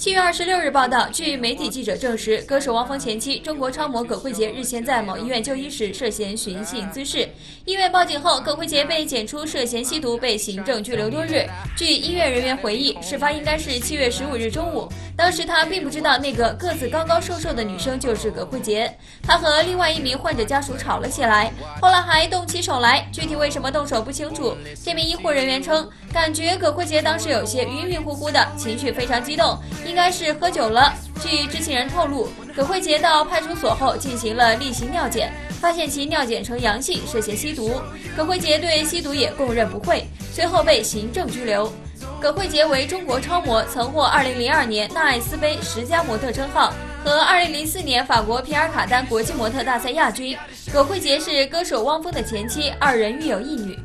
七月二十六日报道，据媒体记者证实，歌手汪峰前妻、中国超模葛慧杰日前在某医院就医时涉嫌寻衅滋事，医院报警后，葛慧杰被检出涉嫌吸毒，被行政拘留多日。据医院人员回忆，事发应该是七月十五日中午，当时他并不知道那个个子高高瘦瘦的女生就是葛慧杰，他和另外一名患者家属吵了起来，后来还动起手来，具体为什么动手不清楚。这名医护人员称，感觉葛慧杰当时有些晕晕乎乎的，情绪非常激动。应该是喝酒了。据知情人透露，葛慧杰到派出所后进行了例行尿检，发现其尿检呈阳性，涉嫌吸毒。葛慧杰对吸毒也供认不讳，随后被行政拘留。葛慧杰为中国超模，曾获2002年纳爱斯杯十佳模特称号和2004年法国皮尔卡丹国际模特大赛亚军。葛慧杰是歌手汪峰的前妻，二人育有一女。